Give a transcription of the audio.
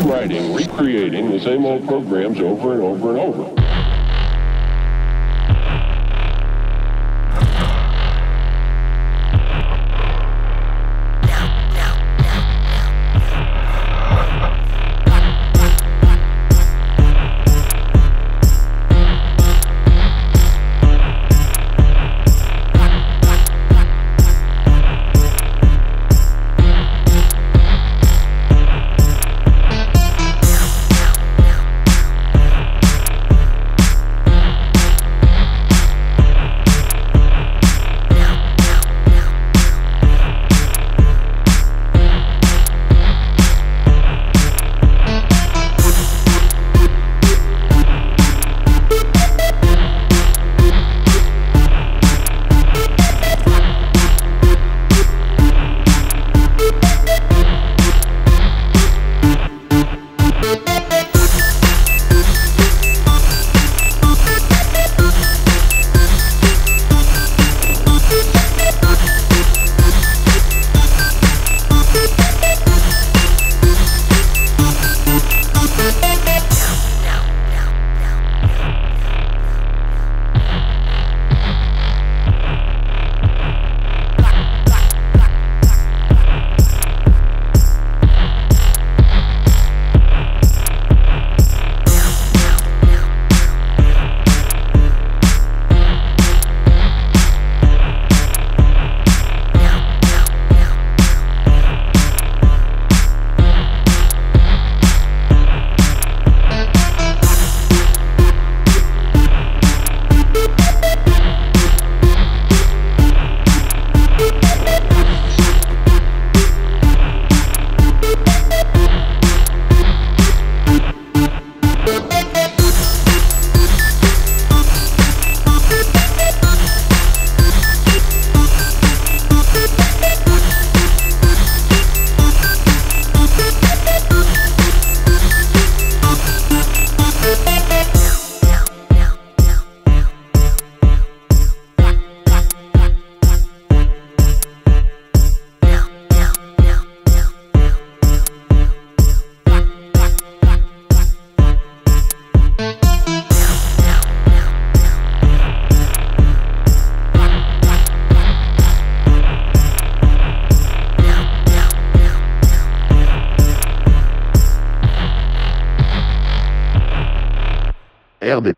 rewriting, recreating the same old programs over and over and over. herbe.